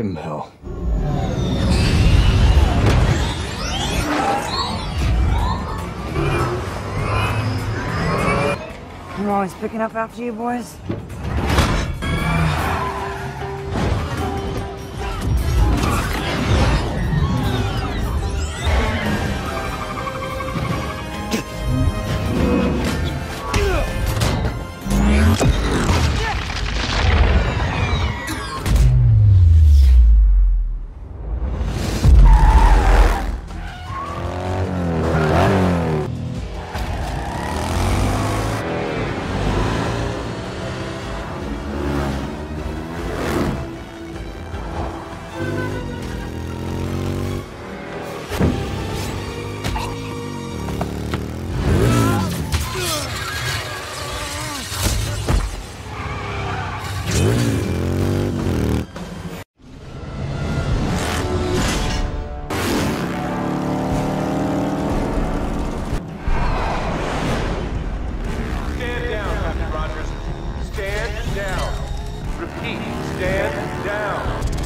Give him hell. You're always picking up after you boys? Stand down.